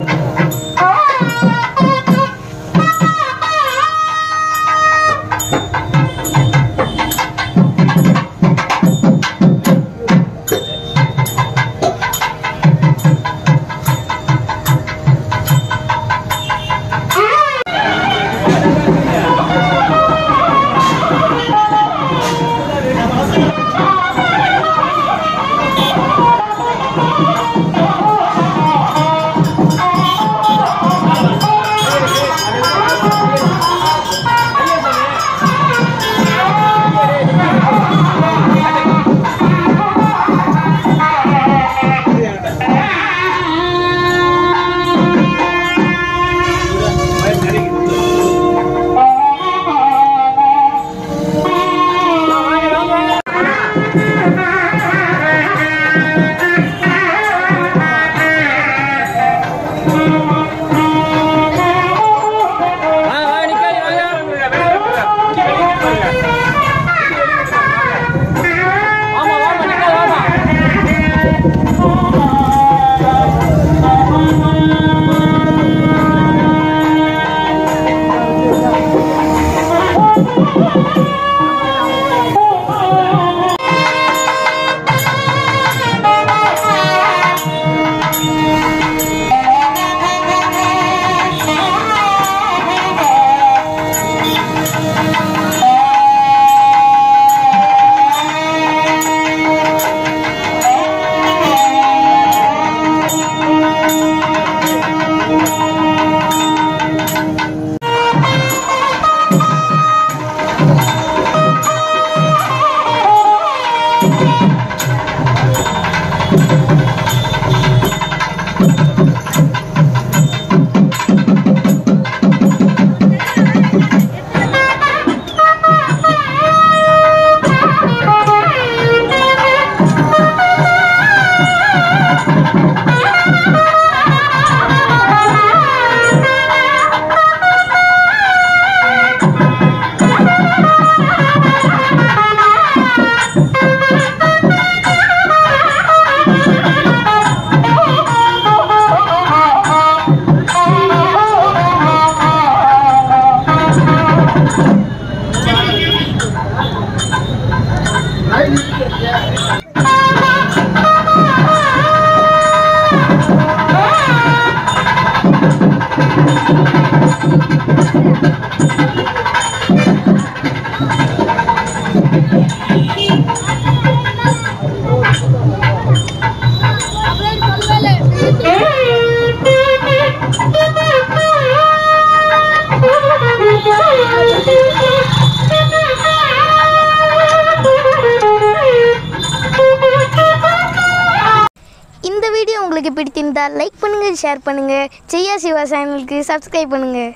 you I'm sorry. பிடித்திருந்தால் like பண்ணுங்கள் share பண்ணுங்கள் செய்யா சிவா சேனலுக்கு சப்ஸ்கிரைப் பண்ணுங்கள்